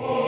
Oh.